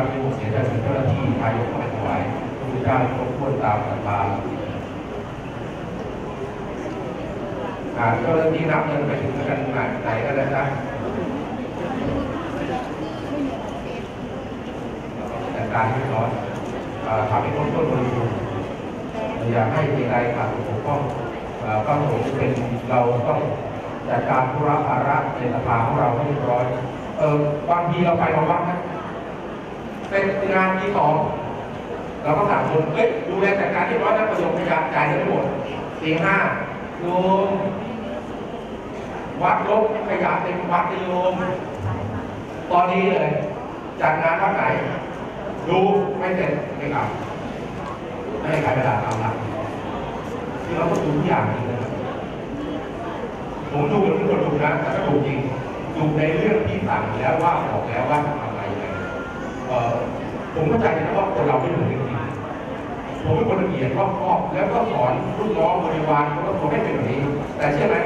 การมีหมเสียใจถึงเจ้าหน้าที่นายกเข้าไปถวายพระพุทธเจ้าครบถ้วนตามศรัทธาอ่าเจ้าหน้าที่นับเงินไปถึงกันไหนไหนกันแล้นะจัดการให้ร้อนทำให้ครบถ้วนบริบูรณ์อย่าให้มีอะไรขาดตกบกพร่องก็ผมเป็นเราต้องจัดการธุระภาระในสภาของเราให้เรียบร้อย เออบางทีเราไปมาวัดนะ เป็นงานที่สองเราก็ถามคนเอ้ยดูแลจัดการที่ร้อยนะประโยชน์ขยะจ่ายไม่หมดสี่ห้าโยมวัดลบขยะเต็มวัดเลยโยมตอนนี้เลยจัดงานวัดไหนดูไม่เสร็จไม่กลับไม่ให้ขายกระดาษตาลักที่เราต้องดูทุกอย่างจริงนะผมดูเป็นคนดูนะแต่ก็ดูจริงดูในเรื่องที่สั่งแล้วว่าบอกแล้วว่า ผมเข้าใจนะว่าคนเราไม่เหมือนกันจริงผมเป็นคนละเอียดรอบคอบแล้วก็สอนลูกน้องบริวารเขาก็ทำให้เป็นแบบนี้ แต่เชื่อไหม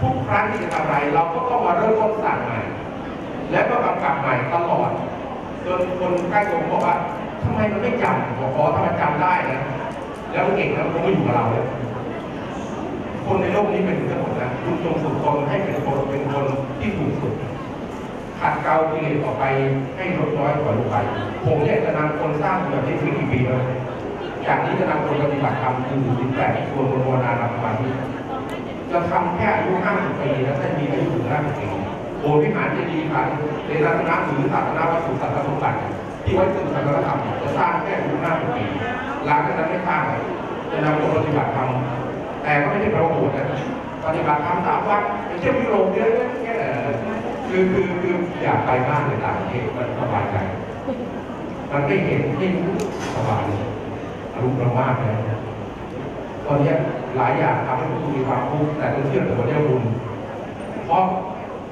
ทุกครั้งที่จะทำอะไรเราก็ต้องมาเริ่มต้นสั่งใหม่ แล้วก็กำกับใหม่ตลอดจนคนใกล้ตัวผมบอกว่าทำไมมันไม่จำบอกอ๋อถ้ามันจำได้นะแล้วมันเก่งแล้วมันก็อยู่กับเราเลยคนในโลกนี้เป็นทั้งหมดนะคุณจงฝึกตนให้เป็นคนเป็นคน เกลากิเลสออกไปให้ลดน้อยถอยลงไป ผมเนี่ยจะนำคนสร้างแบบนี้ถึงกี่ปีแล้วจากนี้จะนำคนปฏิบัติธรรมคือถึงแปดชวนคนโบราณสมาธิจะทำแค่อายุห้าสิบปีแล้วถ้ามีอายุถึงห้าสิบปีโบวิหารจะดีผ่านในรัตนหรือศาสนาวัตถุศาสนาสมบัติที่ไว้สื่อศาสนธรรมจะสร้างแค่อายุห้าสิบปีหลังจากนั้นไม่สร้างเลยจะนำคนปฏิบัติธรรมแต่ก็ไม่ใช่ประโยชน์นะปฏิบัติธรรมสามวันอย่างเช่นยุโรปเยอะแค่คือคือคือ อยากไปมากในต่างประเทศมันสบายใจมันไม่เห็นไม่สบายอารมณ์เรามากเลยตอนนี้หลายอย่างทำให้ผมมีความทุกข์แต่ต้องเชื่อตัวเนี้ยบุญเพราะ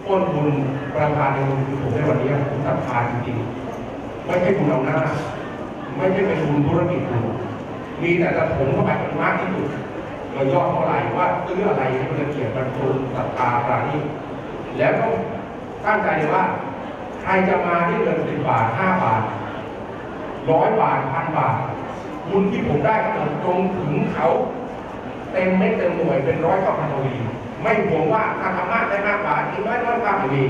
ต้นบุญประธานในบุญคือผมในวันนี้ผมศรัทธาจริงๆไม่ใช่บุญเอาหน้า ไม่ใช่เป็นบุญธุรกิจบุญมีแต่จะผมเข้าไปเป็นมากที่สุดเราย่อเท่าไหร่ว่าซื้ออะไรให้มันละเอียดมันคงศรัทธาปราณีตแล้วก็ ตั้งใจเลยว่า ใครจะมาที่เงินสิบบาทห้าบาทร้อยบาทพันบาทบุญที่ผมได้ทั้งหมตรงถึงเขา เต็มเม็ดเต็มหน่วยเป็นร้อยเท่าพันทวีไม่ห่วงว่าถ้าทำมากได้มากบาทอีกน้อยน้อยมากทวี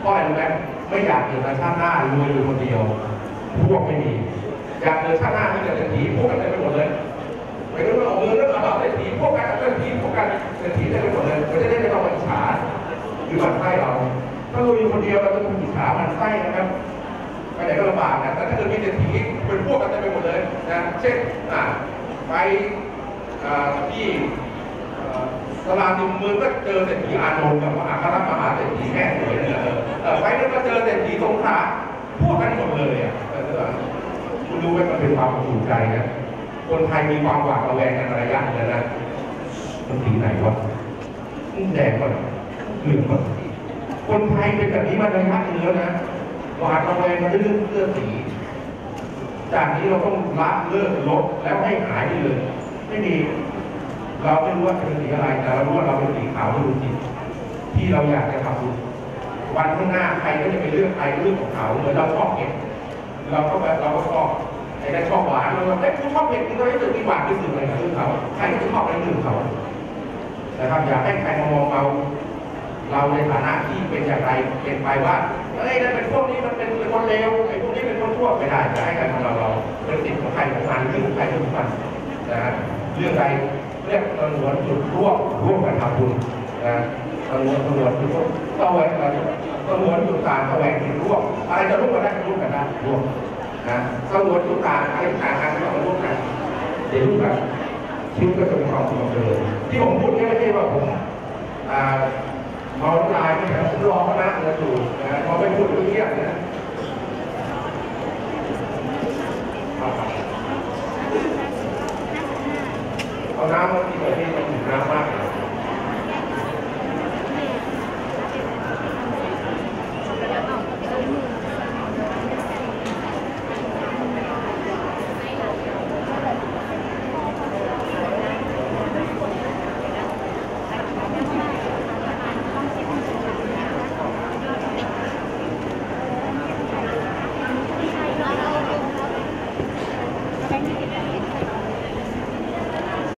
เพราะอะไรรู้ไหมไม่อยากเกิดในชาติหน้ารวยอยู่คนเดียว พวกไม่มี อยากเกิดชาติหน้าที่เกิดเป็นผีพวกกันเต็มไปหมดเลยไปรู้ว่าเอาเงินแล้วเอาเศรษฐีพวกกันเศรษฐีพวกกันเศรษฐีได้ไปหมดเลยมันจะได้ไม่ต้องมาอิจฉาหรือมันไส้เรา ถ้าเราอยู่คนเดียวเราจะถูกอิจฉามันไส้นะครับไปไหนก็ลำบากนะแต่ถ้าเกิดมีเศรษฐีเป็นพวกกันเต็มไปหมดเลยนะเช่นอ่าไปที่อ่าตลาดดุมเมืองก็เจอเศรษฐีอานนท์กับมหาคณะมหาเศรษฐีแม่สวยเนี่ยเออไปแล้วก็เจอเศรษฐีสงขลาพวกกันหมดเลยอะคุณรู้ไหมมันเป็นความภูมิใจนะคนไทยมีความหวาดระแวงกันระยะเลยนะมันสีไหนวะแดงก่อนเหลืองก่อน คนไทยเป็นแบบนี้มาระยะหนึงแล้วนะหวาดระแวงมันเรื่องเสื้อสี จากนี้เราต้องละเลิกลดแล้วให้หายไปเลย ไม่มีเราไม่รู้ว่าเป็นสีอะไรแต่เรารู้ว่าเราเป็นสีขาวที่รู้จิตที่เราอยากจะทำบุญวันข้างหน้าใครก็จะไปเลือกใครเรื่องของเขาเหมือนเราชอบเก็บเราก็แบบเราก็ชอบไอ้ได้ชอบหวานเราแบบเอ้ยกูชอบเผ็ดกูไม่รู้สึกมีหวานรู้สึกอะไรกับเรื่องเขาใครก็ชอบอะไรเรื่องเขานะครับอยากให้ใครมามองเรา เราในฐานะที่เป็นอย่างไรเป็นไปว่าเอ้ยนั่นเป็นพวกนี้มันเป็นคนเลวไอ้พวกนี้เป็นคนชั่วไม่ได้จะให้ใครมองเราเราเป็นสิทธิ์ของใครของมันเรื่องของใครของมันนะฮะเรื่องใดเรียกตำรวจจุดร่วมร่วมกันทำบุญนะตำรวจตำรวจจุดร่วมตำรวจตำรวจจุดการแวงจุดร่วมอะไรจะร่วมกันได้ร่วมกันได้ร่วมนะสำรวจทุกการอะไรต่างๆที่เราร่วมกันเดี๋ยวรู้กันชีวิตก็จะมีความสงบเลยที่ผมพูดนี่ไม่ใช่ว่าผมอ่า เมาลายไม่ใช่ผมรอเขานะเราอยู่นะเขาไม่พูดเรื่องนี้นะเอาน้ำมา